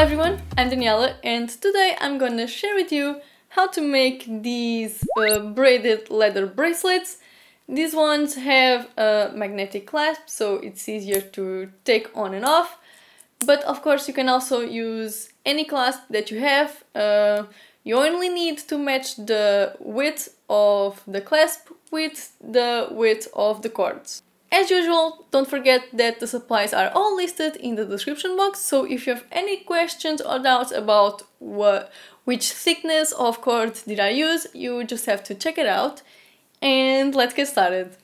everyone, I'm Daniela and today I'm gonna share with you how to make these uh, braided leather bracelets. These ones have a magnetic clasp so it's easier to take on and off but of course you can also use any clasp that you have. Uh, you only need to match the width of the clasp with the width of the cords. As usual, don't forget that the supplies are all listed in the description box, so if you have any questions or doubts about what, which thickness of cord did I use, you just have to check it out. And let's get started.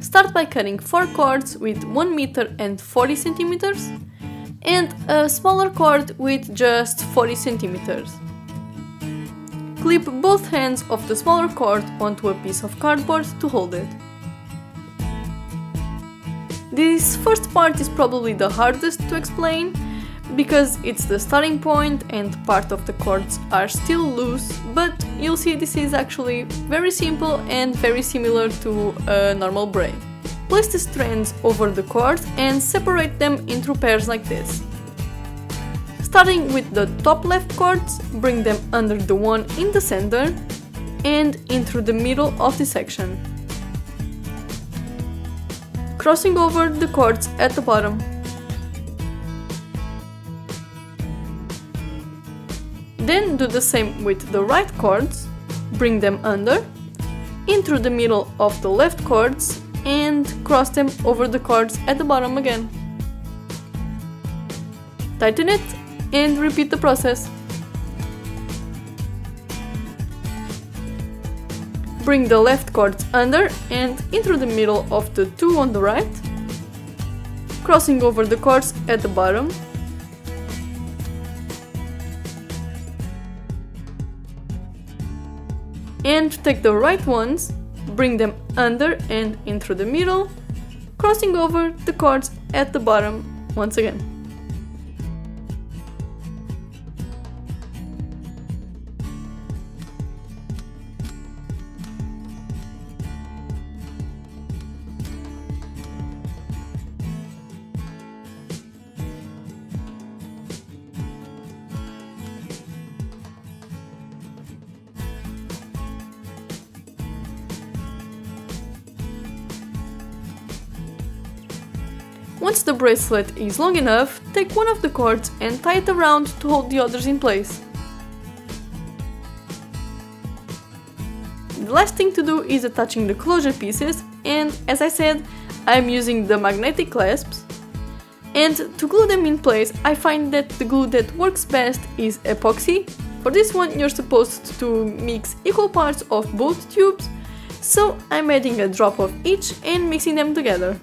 Start by cutting 4 cords with 1 meter and 40 centimeters and a smaller cord with just 40 centimeters. Clip both ends of the smaller cord onto a piece of cardboard to hold it. This first part is probably the hardest to explain because it's the starting point and part of the cords are still loose, but you'll see this is actually very simple and very similar to a normal braid. Place the strands over the cord and separate them into pairs like this. Starting with the top left cords, bring them under the one in the center and into the middle of the section. Crossing over the cords at the bottom. Then do the same with the right cords, bring them under, in through the middle of the left cords and cross them over the cords at the bottom again. Tighten it and repeat the process. Bring the left cords under and in through the middle of the two on the right, crossing over the cords at the bottom and take the right ones, bring them under and in through the middle, crossing over the cords at the bottom once again. Once the bracelet is long enough, take one of the cords and tie it around to hold the others in place. The last thing to do is attaching the closure pieces and as I said, I'm using the magnetic clasps. And to glue them in place, I find that the glue that works best is epoxy. For this one you're supposed to mix equal parts of both tubes, so I'm adding a drop of each and mixing them together.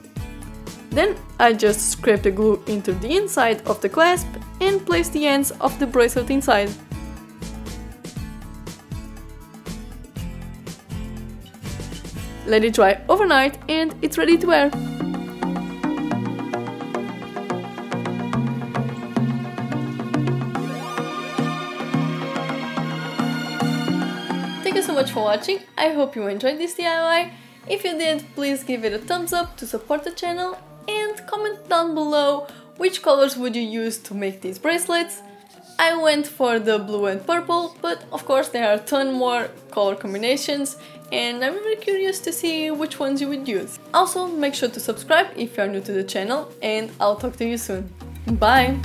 Then I just scrape the glue into the inside of the clasp and place the ends of the bracelet inside. Let it dry overnight and it's ready to wear. Thank you so much for watching, I hope you enjoyed this DIY. If you did, please give it a thumbs up to support the channel and comment down below which colors would you use to make these bracelets. I went for the blue and purple, but of course there are a ton more color combinations and I'm very curious to see which ones you would use. Also, make sure to subscribe if you are new to the channel and I'll talk to you soon. Bye!